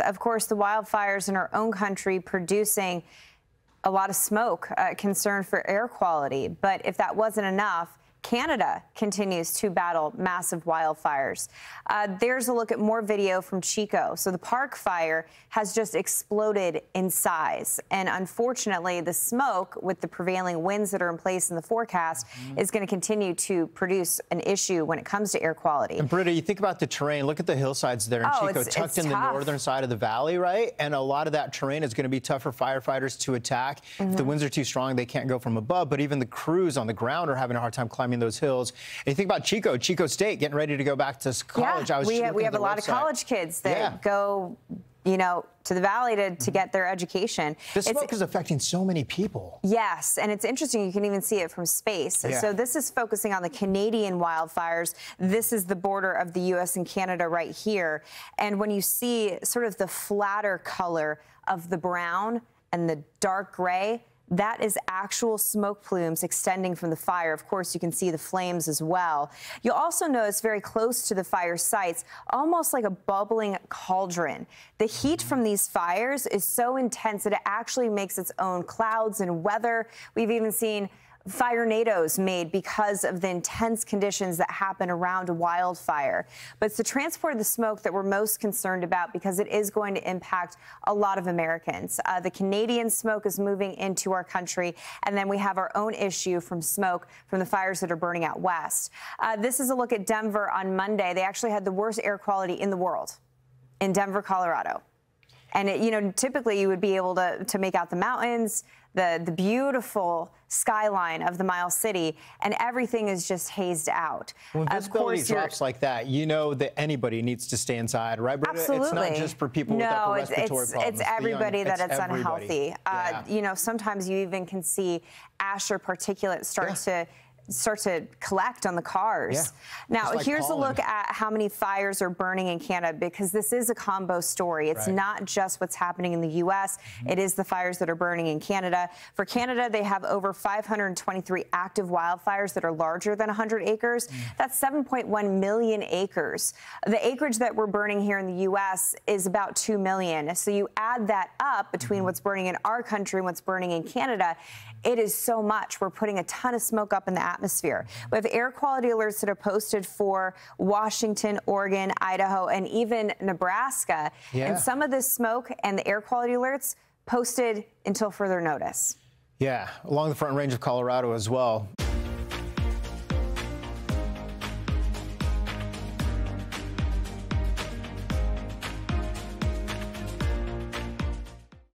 Of course, the wildfires in our own country producing a lot of smoke, uh, concern for air quality. But if that wasn't enough, Canada continues to battle massive wildfires. Uh, there's a look at more video from Chico. So the park fire has just exploded in size. And unfortunately, the smoke with the prevailing winds that are in place in the forecast mm -hmm. is going to continue to produce an issue when it comes to air quality. And Britta, you think about the terrain. Look at the hillsides there in oh, Chico, it's, tucked it's in tough. the northern side of the valley, right? And a lot of that terrain is going to be tough for firefighters to attack. Mm -hmm. If the mm-hmm. winds are too strong, they can't go from above. But even the crews on the ground are having a hard time climbing climbing those hills. And you think about Chico, Chico State, getting ready to go back to college. Yeah, we have, we have a lot website. of college kids that yeah. go you know, to the valley to, to mm-hmm. get their education. This smoke it's, is affecting so many people. Yes, and it's interesting. You can even see it from space. Yeah. So this is focusing on the Canadian wildfires. This is the border of the U.S. and Canada right here. And when you see sort of the flatter color of the brown and the dark gray, that is actual smoke plumes extending from the fire. Of course, you can see the flames as well. You'll also notice very close to the fire sites, almost like a bubbling cauldron. The heat from these fires is so intense that it actually makes its own clouds and weather. We've even seen firenados made because of the intense conditions that happen around a wildfire. But it's the transport of the smoke that we're most concerned about because it is going to impact a lot of Americans. Uh, the Canadian smoke is moving into our country, and then we have our own issue from smoke from the fires that are burning out west. Uh, this is a look at Denver on Monday. They actually had the worst air quality in the world in Denver, Colorado. And, it, you know, typically you would be able to, to make out the mountains, the, the beautiful skyline of the Miles City, and everything is just hazed out. When visibility drops like that, you know that anybody needs to stay inside, right? But Absolutely. It's not just for people no, with upper it's, respiratory it's, problems. It's everybody that it's, it's unhealthy. Uh, yeah. Uh, you know, sometimes you even can see ash or particulate start yeah. to start to collect on the cars. Yeah. Now, like here's a look at how many fires are burning in Canada because this is a combo story. It's right. not just what's happening in the U.S., mm -hmm. it is the fires that are burning in Canada. For Canada, they have over 523 active wildfires that are larger than 100 acres. Mm. That's 7.1 million acres. The acreage that we're burning here in the U.S. is about 2 million. So you add that up between mm -hmm. what's burning in our country and what's burning in Canada, it is so much. We're putting a ton of smoke up in the atmosphere. We have air quality alerts that are posted for Washington, Oregon, Idaho, and even Nebraska. Yeah. And some of this smoke and the air quality alerts posted until further notice. Yeah, along the front range of Colorado as well.